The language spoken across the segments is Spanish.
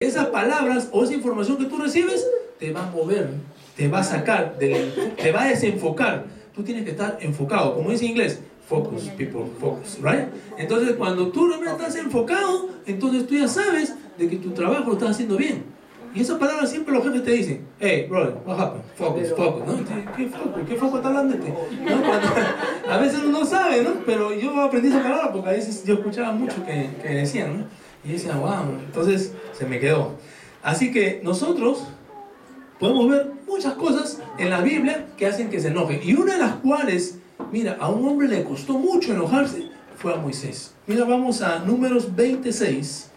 esas palabras o esa información que tú recibes te va a mover, te va a sacar, te va a desenfocar. Tú tienes que estar enfocado, como dice en inglés, focus, people, focus, right? Entonces, cuando tú realmente estás enfocado, entonces tú ya sabes de que tu trabajo lo estás haciendo bien. Y esa palabra siempre los jefes te dicen, hey, brother, what happened? Focus, focus, ¿no? ¿Qué foco? ¿Qué foco está hablando este? ¿No? a veces uno no sabe, ¿no? Pero yo aprendí esa palabra porque a veces yo escuchaba mucho que, que decían, ¿no? Y decía, wow, entonces se me quedó. Así que nosotros podemos ver muchas cosas en la Biblia que hacen que se enoje. Y una de las cuales, mira, a un hombre le costó mucho enojarse, fue a Moisés. Mira, vamos a números 26.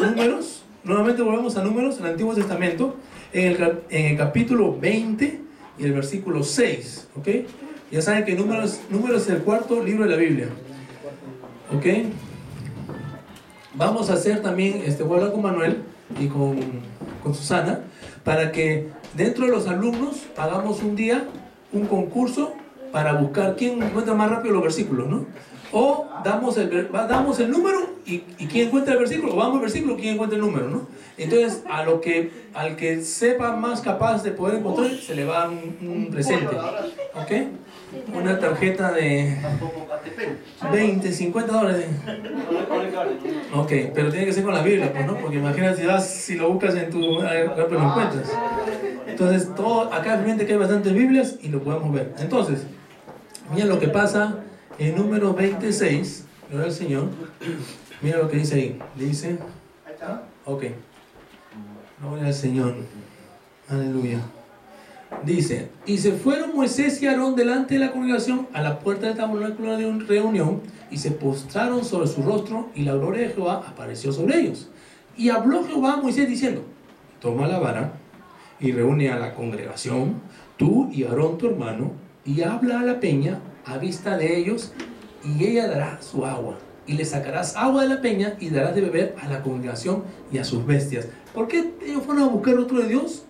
Números, nuevamente volvemos a números en el Antiguo Testamento, en el, en el capítulo 20 y el versículo 6. ¿Ok? Ya saben que números, números es el cuarto libro de la Biblia. ¿Ok? Vamos a hacer también, este, voy a hablar con Manuel y con, con Susana, para que dentro de los alumnos hagamos un día un concurso para buscar quién encuentra más rápido los versículos, ¿no? O damos el, damos el número y, y quién encuentra el versículo, o vamos al versículo, quién encuentra el número, ¿no? Entonces, a lo que, al que sepa más capaz de poder encontrar, se le va un, un presente, ¿ok? Una tarjeta de 20, 50 dólares. Ok, pero tiene que ser con la Biblia, pues, ¿no? Porque imagínate si, vas, si lo buscas en tu... pues lo encuentras. Entonces, todo, acá realmente que hay bastantes Biblias y lo podemos ver. Entonces, mira lo que pasa en número 26, gloria al Señor. Mira lo que dice ahí. Dice... Ok. Gloria al Señor. Aleluya. Dice, y se fueron Moisés y Aarón delante de la congregación a la puerta del tabernáculo de reunión y se postraron sobre su rostro y la gloria de Jehová apareció sobre ellos. Y habló Jehová a Moisés diciendo, toma la vara y reúne a la congregación, tú y Aarón tu hermano, y habla a la peña a vista de ellos y ella dará su agua. Y le sacarás agua de la peña y darás de beber a la congregación y a sus bestias. ¿Por qué ellos fueron a buscar otro de Dios?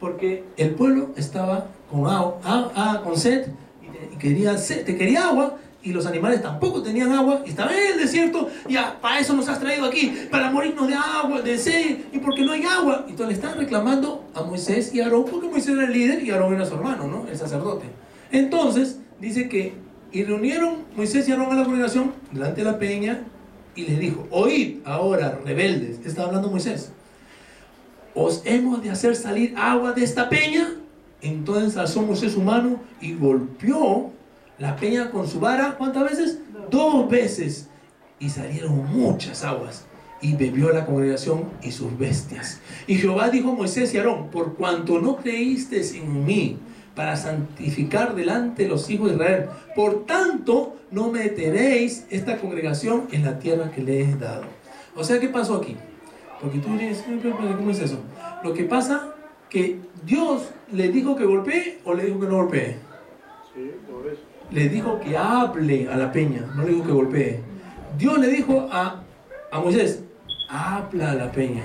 Porque el pueblo estaba con, agua, ah, ah, con sed y quería, te quería agua y los animales tampoco tenían agua y estaban en el desierto y para eso nos has traído aquí, para morirnos de agua, de sed y porque no hay agua. Entonces le están reclamando a Moisés y a Aarón porque Moisés era el líder y Aarón era su hermano, ¿no? el sacerdote. Entonces dice que y reunieron Moisés y Aarón a la congregación delante de la peña y les dijo, oíd ahora rebeldes, está hablando Moisés ¿os hemos de hacer salir agua de esta peña? Entonces alzó Moisés su mano y golpeó la peña con su vara, ¿cuántas veces? Dos veces. Y salieron muchas aguas. Y bebió la congregación y sus bestias. Y Jehová dijo a Moisés y Aarón, por cuanto no creísteis en mí para santificar delante de los hijos de Israel, por tanto no meteréis esta congregación en la tierra que le he dado. O sea, ¿qué pasó aquí? Porque tú dices, ¿cómo es eso? Lo que pasa que Dios le dijo que golpee o le dijo que no golpee. Sí, por eso. Le dijo que hable a la peña, no le dijo que golpee. Dios le dijo a, a Moisés, habla a la peña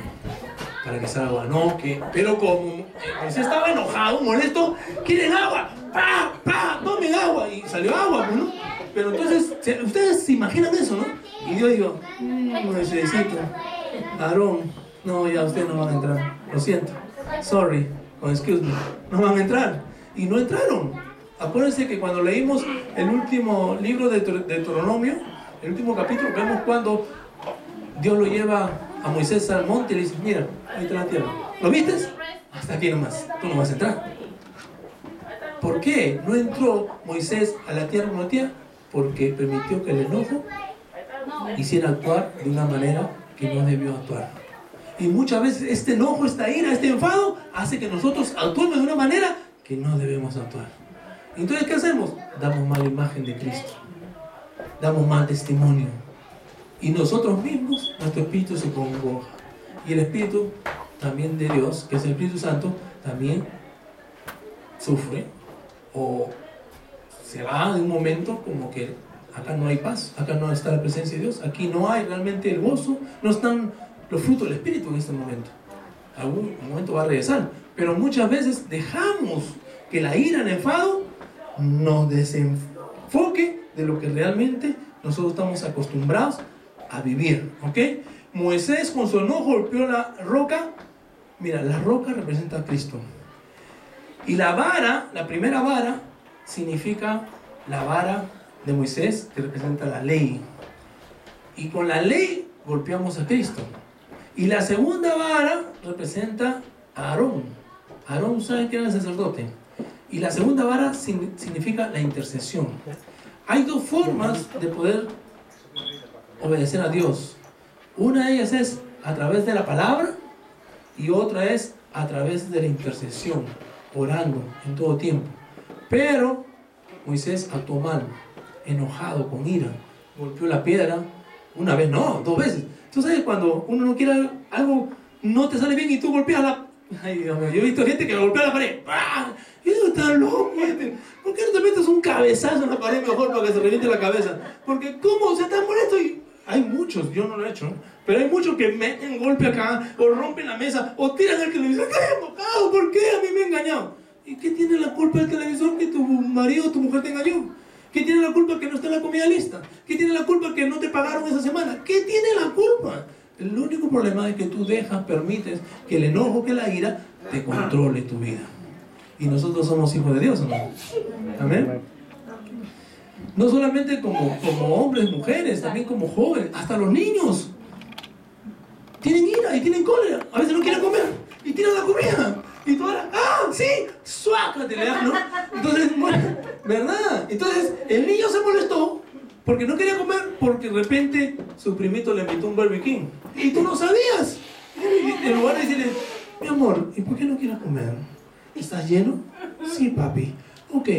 para que salga agua. No, que, pero como Moisés estaba enojado, molesto, quieren agua, pa, pa, tomen agua. Y salió agua, pues, ¿no? Pero entonces, ustedes se imaginan eso, ¿no? Y Dios dijo, mmm, necesito Aarón, no, ya ustedes no van a entrar. Lo siento. Sorry, o excuse me. No van a entrar. Y no entraron. Acuérdense que cuando leímos el último libro de Deuteronomio, el último capítulo, vemos cuando Dios lo lleva a Moisés al monte y le dice, mira, ahí está la tierra. ¿Lo viste? Hasta aquí nomás. Tú no vas a entrar. ¿Por qué no entró Moisés a la tierra prometida? Porque permitió que el enojo hiciera actuar de una manera que no debió actuar. Y muchas veces este enojo, esta ira, este enfado hace que nosotros actuemos de una manera que no debemos actuar. Entonces, ¿qué hacemos? Damos mala imagen de Cristo. Damos mal testimonio. Y nosotros mismos, nuestro espíritu se congoja. Y el espíritu también de Dios, que es el Espíritu Santo, también sufre o se va de un momento como que acá no hay paz, acá no está la presencia de Dios, aquí no hay realmente el gozo, no están los frutos del Espíritu en este momento. Algún momento va a regresar, pero muchas veces dejamos que la ira, el enfado, nos desenfoque de lo que realmente nosotros estamos acostumbrados a vivir, ¿ok? Moisés con su enojo golpeó la roca. Mira, la roca representa a Cristo. Y la vara, la primera vara, significa la vara de Moisés, que representa la ley. Y con la ley golpeamos a Cristo. Y la segunda vara representa a Aarón. Aarón sabe que era el sacerdote. Y la segunda vara significa la intercesión. Hay dos formas de poder obedecer a Dios. Una de ellas es a través de la palabra y otra es a través de la intercesión, orando en todo tiempo. Pero Moisés actuó mal, enojado, con ira, golpeó la piedra, una vez, no, dos veces. Tú sabes cuando uno no quiere algo, no te sale bien y tú golpeas la... Ay, Dios mío, yo he visto gente que golpea la pared. ¡Ah! Y eso está loco, este. ¿Por qué no te metes un cabezazo en la pared mejor para que se reviente la cabeza? Porque, ¿cómo? se está molesto y hay muchos, yo no lo he hecho, pero hay muchos que meten golpe acá, o rompen la mesa, o tiran el televisor. ¿Qué bocado? ¿Por qué a mí me ha engañado? ¿Y qué tiene la culpa el televisor que tu marido o tu mujer te engañó? ¿Qué tiene la culpa que no está la comida lista? ¿Qué tiene la culpa que no te pagaron esa semana? ¿Qué tiene la culpa? El único problema es que tú dejas, permites que el enojo, que la ira te controle tu vida. Y nosotros somos hijos de Dios, ¿no? Amén. No solamente como, como hombres, mujeres, también como jóvenes, hasta los niños. Tienen ira y tienen cólera. A veces no quieren comer y tiran la comida. Y tú ahora, ¡ah, sí! ¡Suácate! ¿no? Entonces, bueno, ¿verdad? Entonces, el niño se molestó porque no quería comer porque de repente su primito le invitó un King. Y tú no sabías. En lugar de decirle, mi amor, ¿y por qué no quieres comer? ¿Estás lleno? Sí, papi. Ok,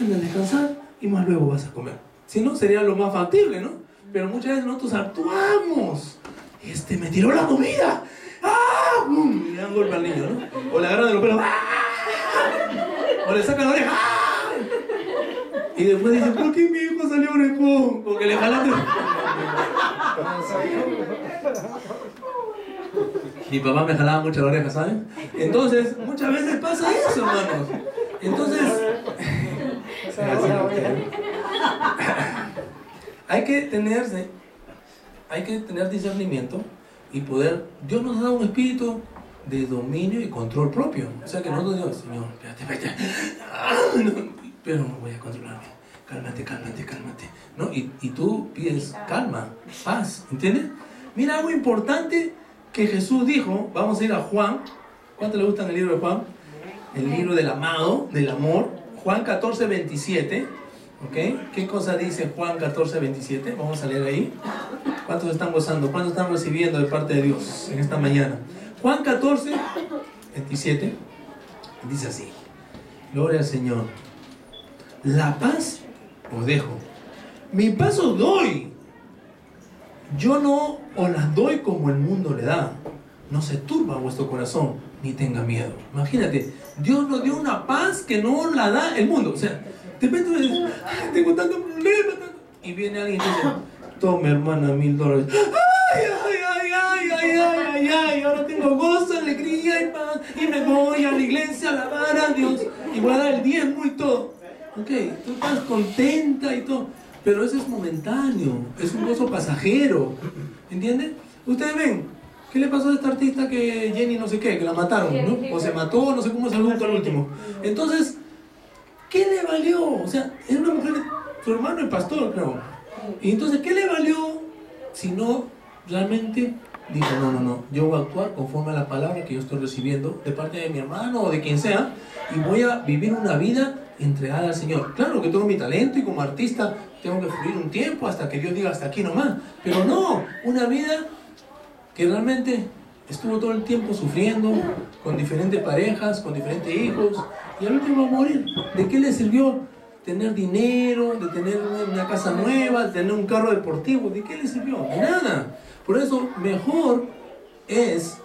anda a descansar y más luego vas a comer. Si no, sería lo más factible, ¿no? Pero muchas veces nosotros actuamos. Este me tiró la comida. Y le dan golpe al niño, ¿no? O le agarran de los pelos. O le sacan la oreja. Y después dicen, ¿por qué mi hijo salió orejón? Porque le jalaste. Mi papá me jalaba mucho la oreja, ¿saben? Entonces, muchas veces pasa eso, hermanos. Entonces, hay que tenerse, hay que tener discernimiento y poder. Dios nos dado un espíritu de dominio y control propio. O sea que nosotros decimos, Señor, espérate, espérate. pero no voy a controlarme. Cálmate, cálmate, cálmate. ¿No? Y, y tú pides calma, paz, ¿entiendes? Mira algo importante que Jesús dijo. Vamos a ir a Juan. ¿Cuánto le gusta el libro de Juan? El libro del amado, del amor. Juan 14, 27. ¿Ok? ¿Qué cosa dice Juan 14, 27? Vamos a leer ahí. ¿Cuántos están gozando? ¿Cuántos están recibiendo de parte de Dios en esta mañana? Juan 14, 27. Dice así. Gloria al Señor. La paz os dejo. Mi paz os doy. Yo no os la doy como el mundo le da. No se turba vuestro corazón ni tenga miedo. Imagínate, Dios nos dio una paz que no la da el mundo. O sea, de tengo tantos problemas. Y viene alguien y dice, Tome, hermana, mil dólares. ¡Ay, ay, ay, ay, ay, ay, ay, ay! Ahora tengo gozo, alegría y paz. Y me voy a la iglesia a alabar a Dios. Y voy a dar el diezmo y todo. Ok, tú estás contenta y todo. Pero eso es momentáneo. Es un gozo pasajero. ¿Entienden? Ustedes ven, ¿Qué le pasó a esta artista que Jenny no sé qué, que la mataron, ¿no? O se mató, no sé cómo salió al último. Entonces, ¿qué le valió? O sea, era una mujer, su hermano el pastor, creo. Y entonces, ¿qué le valió si no realmente dijo, no, no, no, yo voy a actuar conforme a la palabra que yo estoy recibiendo de parte de mi hermano o de quien sea y voy a vivir una vida entregada al Señor. Claro que tengo mi talento y como artista tengo que fluir un tiempo hasta que Dios diga hasta aquí nomás, pero no, una vida que realmente estuvo todo el tiempo sufriendo con diferentes parejas, con diferentes hijos, y al último va a morir. ¿De qué le sirvió tener dinero, de tener una casa nueva, de tener un carro deportivo? ¿De qué le sirvió? De nada. Por eso, mejor es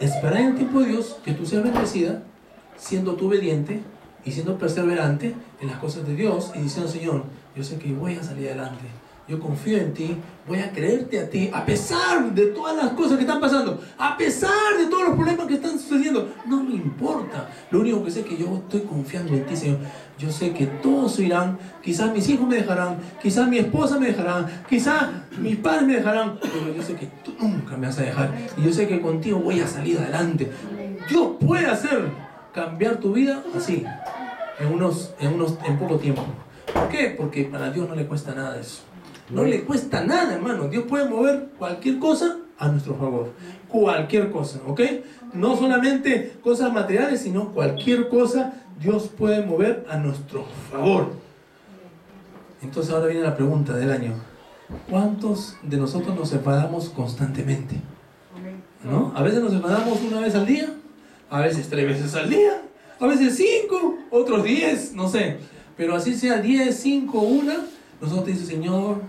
esperar en el tiempo de Dios que tú seas bendecida, siendo tú obediente y siendo perseverante en las cosas de Dios y diciendo, Señor, yo sé que voy a salir adelante yo confío en ti, voy a creerte a ti, a pesar de todas las cosas que están pasando, a pesar de todos los problemas que están sucediendo, no me importa. Lo único que sé es que yo estoy confiando en ti, Señor. Yo sé que todos irán, quizás mis hijos me dejarán, quizás mi esposa me dejará, quizás mis padres me dejarán, pero yo sé que tú nunca me vas a dejar. Y yo sé que contigo voy a salir adelante. Dios puede hacer cambiar tu vida así, en, unos, en, unos, en poco tiempo. ¿Por qué? Porque para Dios no le cuesta nada eso. No le cuesta nada, hermano. Dios puede mover cualquier cosa a nuestro favor. Cualquier cosa, ¿ok? No solamente cosas materiales, sino cualquier cosa Dios puede mover a nuestro favor. Entonces ahora viene la pregunta del año. ¿Cuántos de nosotros nos separamos constantemente? ¿No? A veces nos separamos una vez al día, a veces tres veces al día, a veces cinco, otros diez, no sé. Pero así sea diez, cinco, una, nosotros dice Señor,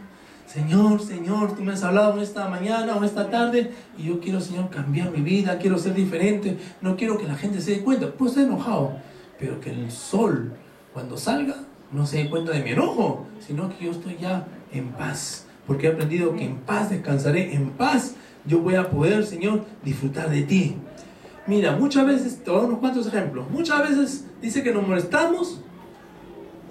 Señor, Señor, tú me has hablado esta mañana o esta tarde y yo quiero, Señor, cambiar mi vida, quiero ser diferente, no quiero que la gente se dé cuenta. Pues estoy enojado, pero que el sol, cuando salga, no se dé cuenta de mi enojo, sino que yo estoy ya en paz, porque he aprendido que en paz descansaré, en paz yo voy a poder, Señor, disfrutar de ti. Mira, muchas veces, te voy a dar unos cuantos ejemplos, muchas veces dice que nos molestamos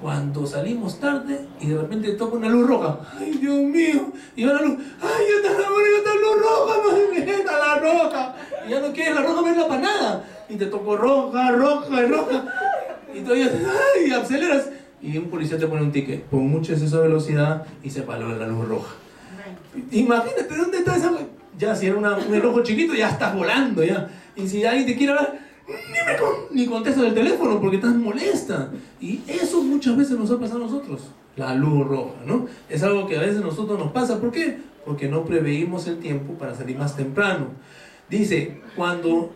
cuando salimos tarde y de repente toca una luz roja. ¡Ay, Dios mío! Y va la luz. ¡Ay, está la está luz roja! ¡Está la roja! Y ya no quieres la roja verla para nada. Y te tocó roja, roja roja. Y todavía, ¡ay! aceleras. Y un policía te pone un ticket con mucha exceso de velocidad y se paró la luz roja. Imagínate, ¿dónde está esa.? Ya, si era un rojo chiquito, ya estás volando, ya. Y si alguien te quiere hablar ni, me contestas el teléfono porque estás molesta. Y eso muchas veces nos ha pasado a nosotros. La luz roja, ¿no? Es algo que a veces a nosotros nos pasa. ¿Por qué? Porque no preveímos el tiempo para salir más temprano. Dice, cuando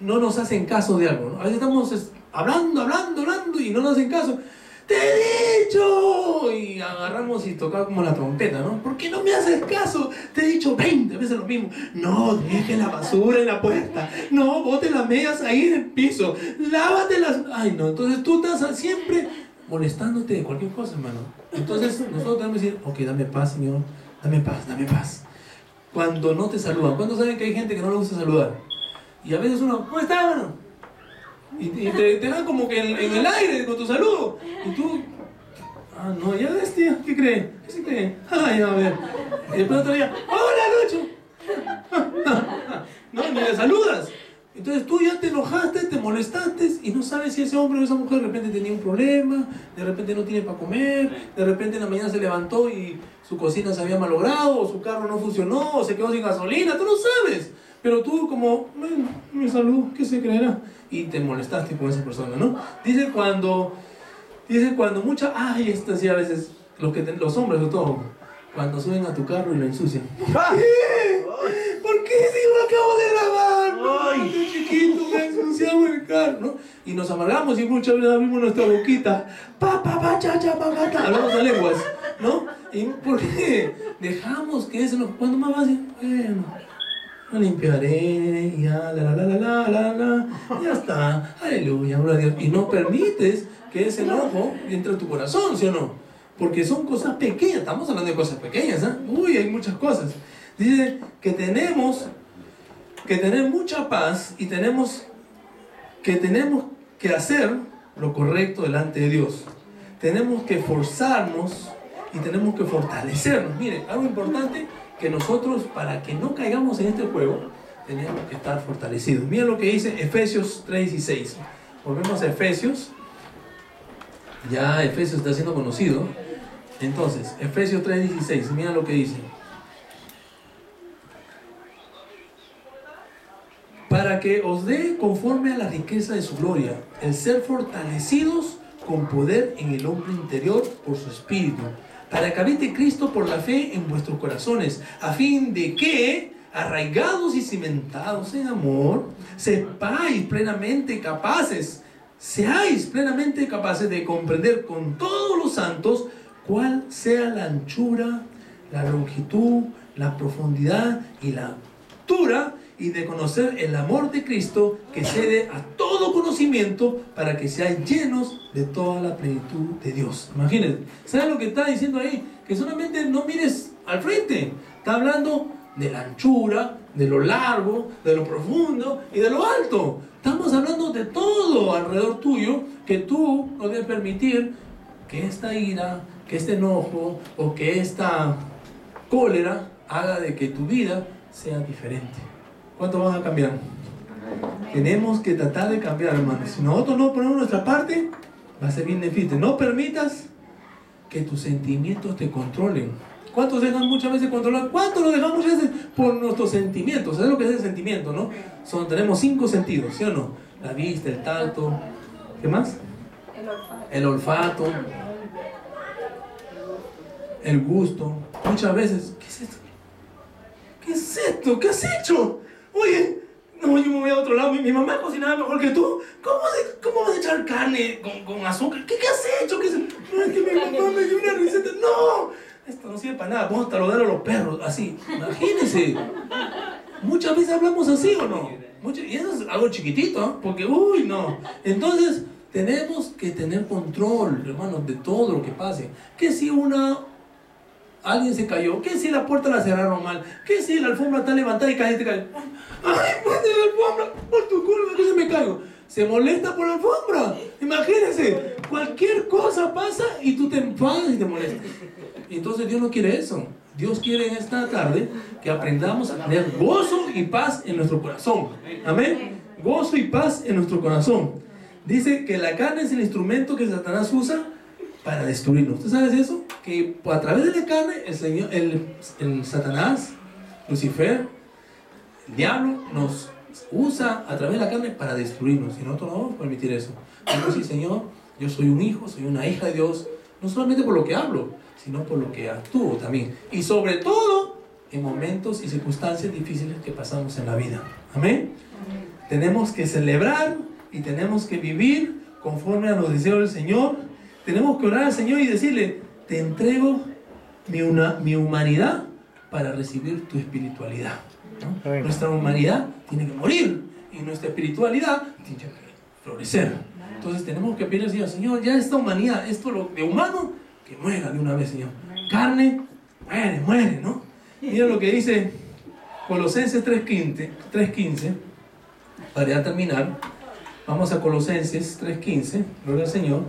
no nos hacen caso de algo, A veces estamos hablando, hablando, hablando y no nos hacen caso. ¡Te he dicho! Y agarramos y tocamos como la trompeta, ¿no? ¿Por qué no me haces caso? Te he dicho 20 veces lo mismo. No, deje la basura en la puerta. No, bote las medias ahí en el piso. Lávate las... Ay, no, entonces tú estás siempre molestándote de cualquier cosa, hermano. Entonces nosotros tenemos que decir, ok, dame paz, Señor. Dame paz, dame paz. Cuando no te saludan. ¿Cuándo saben que hay gente que no le gusta saludar? Y a veces uno, ¿cómo está, hermano? Y, te, te, dan como que en, el aire con tu saludo. Y tú, ah, no, ya ves, tío, ¿qué cree? ¿Qué se cree? Ay, a ver. Y después otro día, ¡Hola, Lucho! no, ni le saludas. Entonces tú ya te enojaste, te molestaste y no sabes si ese hombre o esa mujer de repente tenía un problema, de repente no tiene para comer, de repente en la mañana se levantó y su cocina se había malogrado, su carro no funcionó, o se quedó sin gasolina, tú no sabes. Pero tú como, mi salud, ¿qué se creerá? y te molestaste con esa persona, ¿no? Dice cuando, dice cuando mucha, ay, esto sí a veces, los, que los hombres sobre todo, cuando suben a tu carro y lo ensucian. ¿Por qué si lo acabo de lavar? Ay, chiquito, me ensuciamos el carro, ¿no? Y nos amargamos y muchas veces abrimos nuestra boquita. Pa, pa, pa, cha, cha, pa, pa, ta. Hablamos de lenguas, ¿no? ¿Y por qué? Dejamos que eso nos... Cuando más va bueno lo limpiaré, ya, la, la, la, la, la, la, ya está, aleluya, gloria a Dios. Y no permites que ese enojo entre en tu corazón, ¿sí o no? Porque son cosas pequeñas, estamos hablando de cosas pequeñas, ¿eh? Uy, hay muchas cosas. Dice que tenemos que tener mucha paz y tenemos que tenemos que hacer lo correcto delante de Dios. Tenemos que forzarnos y tenemos que fortalecernos. Mire, algo importante que nosotros, para que no caigamos en este juego, tenemos que estar fortalecidos. Mira lo que dice Efesios 3 y 6. Volvemos a Efesios. Ya Efesios está siendo conocido. Entonces, Efesios 3, 16. Mira lo que dice. Para que os dé conforme a la riqueza de su gloria, el ser fortalecidos con poder en el hombre interior por su espíritu para que habite Cristo por la fe en vuestros corazones, a fin de que, arraigados y cimentados en amor, sepáis plenamente capaces, seáis plenamente capaces de comprender con todos los santos cuál sea la anchura, la longitud, la profundidad y la altura, y de conocer el amor de Cristo que cede a todo conocimiento para que sean llenos de toda la plenitud de Dios. Imagínense, ¿saben lo que está diciendo ahí? Que solamente no mires al frente, está hablando de la anchura, de lo largo, de lo profundo y de lo alto. Estamos hablando de todo alrededor tuyo que tú no debes permitir que esta ira, que este enojo o que esta cólera haga de que tu vida sea diferente. ¿Cuánto van a cambiar? Tenemos que tratar de cambiar, hermanos. Si nosotros no ponemos nuestra parte, va a ser bien difícil. No permitas que tus sentimientos te controlen. ¿Cuántos dejan muchas veces controlar? ¿Cuántos lo dejamos muchas veces por nuestros sentimientos? ¿Sabes lo que es el sentimiento, no? Son, tenemos cinco sentidos, ¿sí o no? La vista, el tacto, ¿qué más? El olfato. El olfato. El gusto. Muchas veces, ¿qué es esto? ¿Qué es esto? ¿Qué has hecho? Oye, no, yo me voy a otro lado. Mi, mamá cocinaba mejor que tú. ¿Cómo, cómo vas a echar carne con, con azúcar? ¿Qué, ¿Qué, has hecho? ¿Qué? No, es que mi mamá me dio una receta. No, esto no sirve para nada. Vamos a talodar a los perros. Así, imagínense. Muchas veces hablamos así o no. y eso es algo chiquitito, ¿eh? porque, uy, no. Entonces, tenemos que tener control, hermanos, de todo lo que pase. Que si una alguien se cayó, que si la puerta la cerraron mal, que si la alfombra está levantada y cae, te cae. Ay, pues la alfombra, por tu culpa, que se me caigo. Se molesta por la alfombra. Imagínense, cualquier cosa pasa y tú te enfadas y te molestas. Y entonces Dios no quiere eso. Dios quiere en esta tarde que aprendamos a tener gozo y paz en nuestro corazón. Amén. Gozo y paz en nuestro corazón. Dice que la carne es el instrumento que Satanás usa para destruirnos. ¿Tú sabes eso? Que a través de la carne, el, Señor, el, Satanás, Lucifer, el diablo, nos usa a través de la carne para destruirnos. Y nosotros no vamos a permitir eso. Decir, Señor, yo soy un hijo, soy una hija de Dios, no solamente por lo que hablo, sino por lo que actúo también. Y sobre todo en momentos y circunstancias difíciles que pasamos en la vida. Amén. Tenemos que celebrar y tenemos que vivir conforme a los deseos del Señor tenemos que orar al Señor y decirle, te entrego mi, una, mi humanidad para recibir tu espiritualidad. Nuestra humanidad tiene que morir y nuestra espiritualidad tiene que florecer. Entonces tenemos que pedirle al Señor, Señor, ya esta humanidad, esto lo de humano, que muera de una vez, Señor. Carne, muere, muere, ¿no? Mira lo que dice Colosenses 3.15, 3.15, para ya terminar. Vamos a Colosenses 3.15, gloria al Señor.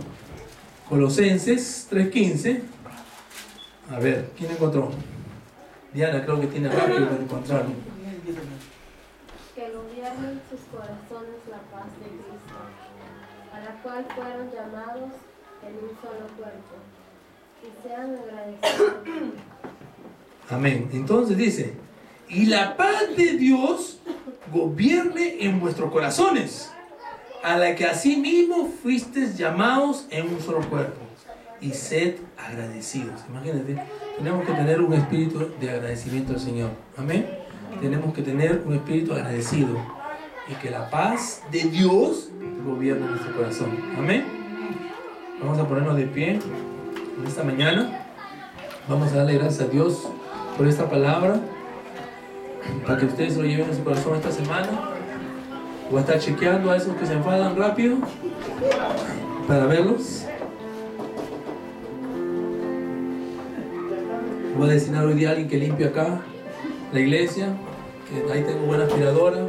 Colosenses 3.15. A ver, ¿quién encontró? Diana creo que tiene rápido para encontrarlo. Que gobierne en sus corazones la paz de Cristo, a la cual fueron llamados en un solo cuerpo, y sean agradecidos. Amén. Entonces dice, y la paz de Dios gobierne en vuestros corazones a la que asimismo fuisteis llamados en un solo cuerpo. Y sed agradecidos. Imagínate, tenemos que tener un espíritu de agradecimiento al Señor. Amén. Tenemos que tener un espíritu agradecido. Y que la paz de Dios gobierne nuestro corazón. Amén. Vamos a ponernos de pie en esta mañana. Vamos a darle gracias a Dios por esta palabra. Para que ustedes lo lleven en su corazón esta semana. Voy a estar chequeando a esos que se enfadan rápido para verlos. Voy a designar hoy día a alguien que limpie acá la iglesia, que ahí tengo buena aspiradora,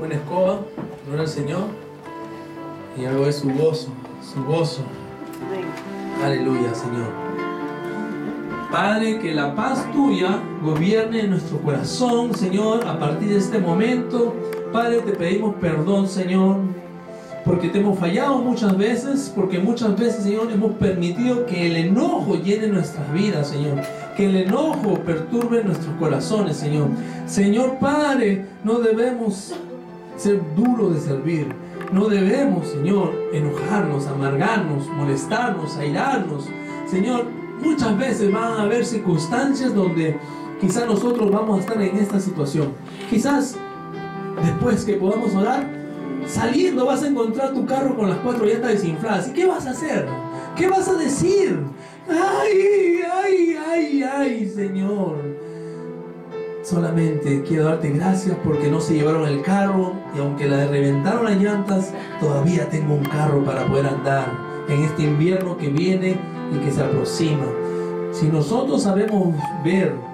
buena escoba, gloria al Señor. Y hago es su gozo, su gozo. Aleluya, Señor. Padre, que la paz tuya gobierne en nuestro corazón, Señor, a partir de este momento. Padre, te pedimos perdón, Señor, porque te hemos fallado muchas veces, porque muchas veces, Señor, hemos permitido que el enojo llene nuestras vidas, Señor. Que el enojo perturbe nuestros corazones, Señor. Señor Padre, no debemos ser duros de servir. No debemos, Señor, enojarnos, amargarnos, molestarnos, airarnos. Señor, muchas veces van a haber circunstancias donde quizás nosotros vamos a estar en esta situación. Quizás después que podamos orar, saliendo vas a encontrar tu carro con las cuatro llantas desinfladas. ¿Y qué vas a hacer? ¿Qué vas a decir? Ay, ay, ay, ay, Señor. Solamente quiero darte gracias porque no se llevaron el carro y aunque la reventaron las llantas, todavía tengo un carro para poder andar en este invierno que viene y que se aproxima. Si nosotros sabemos ver